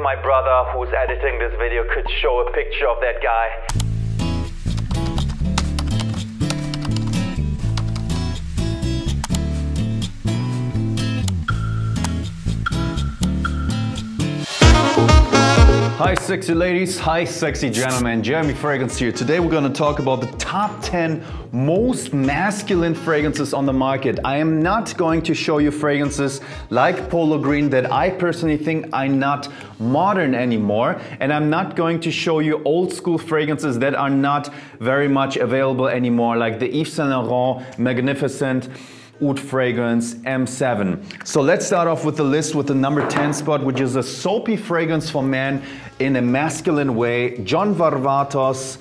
my brother who's editing this video could show a picture of that guy. Hi sexy ladies, hi sexy gentlemen, Jeremy Fragrance here. Today we're gonna talk about the top 10 most masculine fragrances on the market. I am not going to show you fragrances like Polo Green that I personally think are not modern anymore. And I'm not going to show you old school fragrances that are not very much available anymore like the Yves Saint Laurent Magnificent Oud Fragrance M7. So let's start off with the list with the number 10 spot, which is a soapy fragrance for men in a masculine way, John Varvatos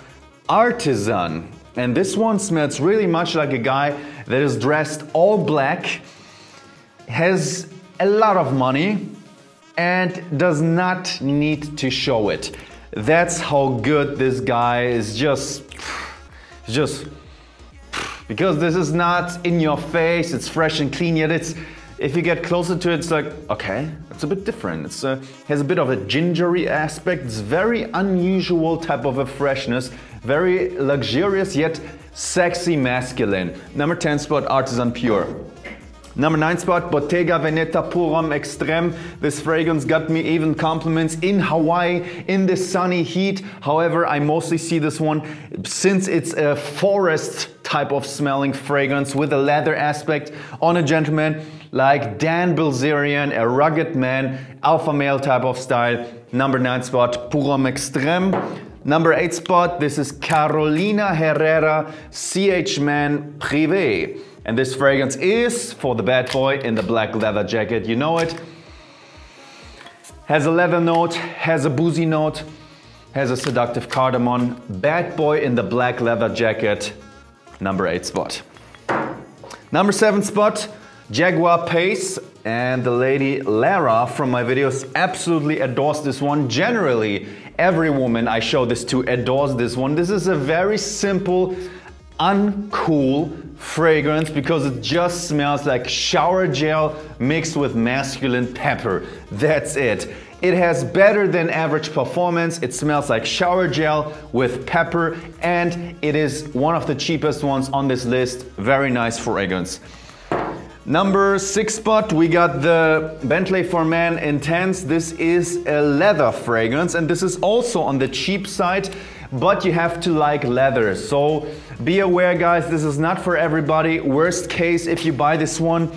Artisan. And this one smells really much like a guy that is dressed all black, has a lot of money, and does not need to show it. That's how good this guy is just, just because this is not in your face, it's fresh and clean, yet it's, if you get closer to it, it's like, okay, it's a bit different. It uh, has a bit of a gingery aspect. It's very unusual type of a freshness, very luxurious yet sexy masculine. Number 10 spot, Artisan Pure. Number 9 spot, Bottega Veneta Homme Extreme. This fragrance got me even compliments in Hawaii in the sunny heat. However, I mostly see this one since it's a forest type of smelling fragrance with a leather aspect on a gentleman like Dan Bilzerian, a rugged man, alpha male type of style. Number 9 spot, Pour Homme Extreme. Number 8 spot, this is Carolina Herrera CH Man Privé. And this fragrance is for the bad boy in the black leather jacket. You know it. Has a leather note, has a boozy note, has a seductive cardamom. Bad boy in the black leather jacket. Number eight spot. Number seven spot, Jaguar Pace. And the lady Lara from my videos absolutely adores this one. Generally, every woman I show this to adores this one. This is a very simple, uncool fragrance because it just smells like shower gel mixed with masculine pepper. That's it. It has better than average performance. It smells like shower gel with pepper and it is one of the cheapest ones on this list. Very nice fragrance. Number six spot, we got the Bentley for Men Intense. This is a leather fragrance and this is also on the cheap side but you have to like leather. So be aware guys, this is not for everybody. Worst case, if you buy this one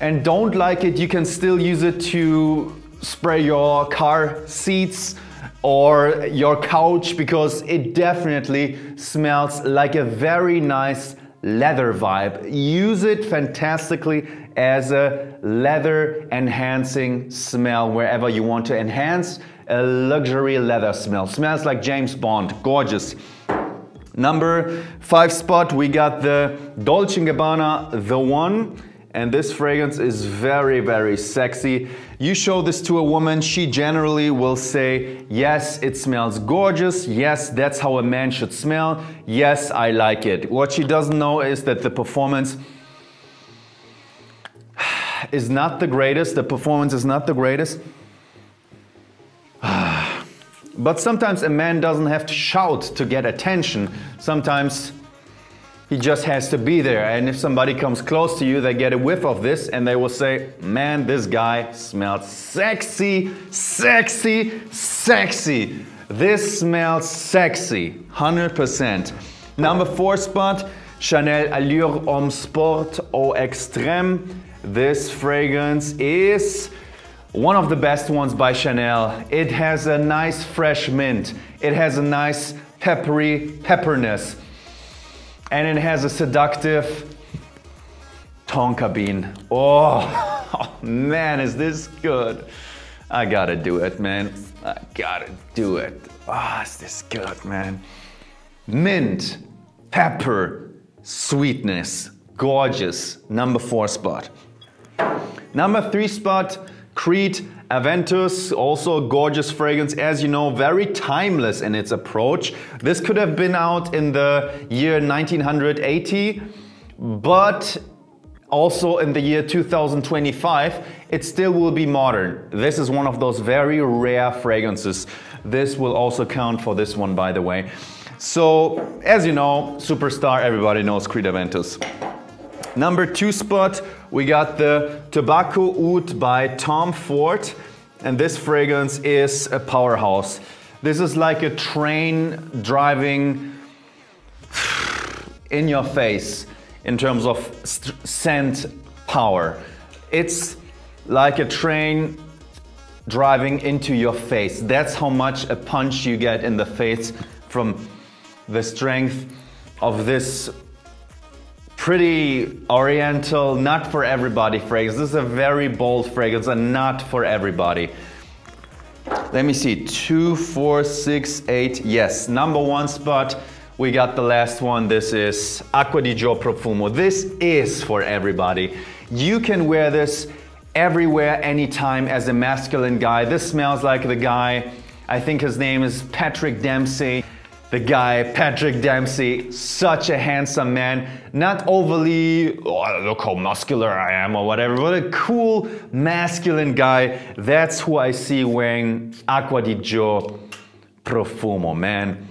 and don't like it, you can still use it to spray your car seats or your couch because it definitely smells like a very nice leather vibe. Use it fantastically as a leather enhancing smell wherever you want to enhance a luxury leather smell. Smells like James Bond, gorgeous. Number five spot, we got the Dolce & Gabbana The One. And this fragrance is very, very sexy. You show this to a woman, she generally will say, yes, it smells gorgeous. Yes, that's how a man should smell. Yes, I like it. What she doesn't know is that the performance is not the greatest. The performance is not the greatest. But sometimes a man doesn't have to shout to get attention. Sometimes he just has to be there. And if somebody comes close to you, they get a whiff of this and they will say, Man, this guy smells sexy, sexy, sexy. This smells sexy, 100%. Number four spot, Chanel Allure Homme Sport Eau Extrême. This fragrance is one of the best ones by Chanel. It has a nice fresh mint. It has a nice peppery pepperness. And it has a seductive tonka bean. Oh, oh, man, is this good. I gotta do it, man. I gotta do it. Ah, oh, is this good, man. Mint, pepper, sweetness, gorgeous. Number four spot. Number three spot, Creed Aventus, also a gorgeous fragrance, as you know, very timeless in its approach. This could have been out in the year 1980, but also in the year 2025, it still will be modern. This is one of those very rare fragrances. This will also count for this one, by the way. So, as you know, superstar, everybody knows Creed Aventus. Number two spot, we got the Tobacco Oud by Tom Ford. And this fragrance is a powerhouse. This is like a train driving in your face in terms of scent power. It's like a train driving into your face. That's how much a punch you get in the face from the strength of this pretty oriental, not for everybody fragrance. This is a very bold fragrance and not for everybody. Let me see, two, four, six, eight. Yes, number one spot. We got the last one. This is Acqua di Gio Profumo. This is for everybody. You can wear this everywhere, anytime as a masculine guy. This smells like the guy, I think his name is Patrick Dempsey. The guy, Patrick Dempsey, such a handsome man. Not overly, oh, look how muscular I am or whatever, but a cool, masculine guy. That's who I see wearing Acqua di Gio Profumo, man.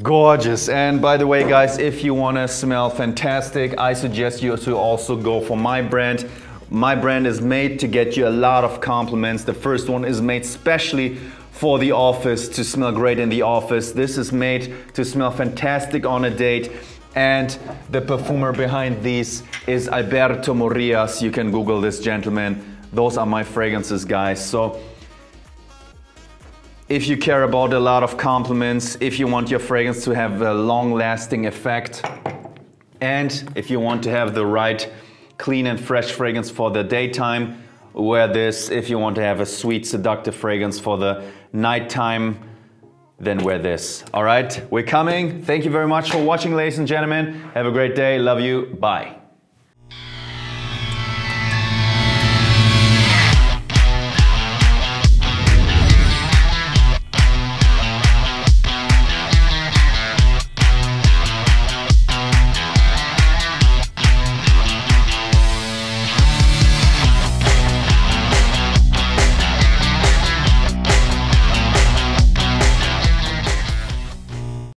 Gorgeous. And by the way, guys, if you want to smell fantastic, I suggest you to also go for my brand. My brand is made to get you a lot of compliments. The first one is made specially for the office to smell great in the office. This is made to smell fantastic on a date. And the perfumer behind these is Alberto Morillas. You can Google this gentleman. Those are my fragrances, guys. So if you care about a lot of compliments, if you want your fragrance to have a long lasting effect, and if you want to have the right clean and fresh fragrance for the daytime, wear this. If you want to have a sweet, seductive fragrance for the nighttime, then wear this. All right, we're coming. Thank you very much for watching, ladies and gentlemen. Have a great day. Love you. Bye.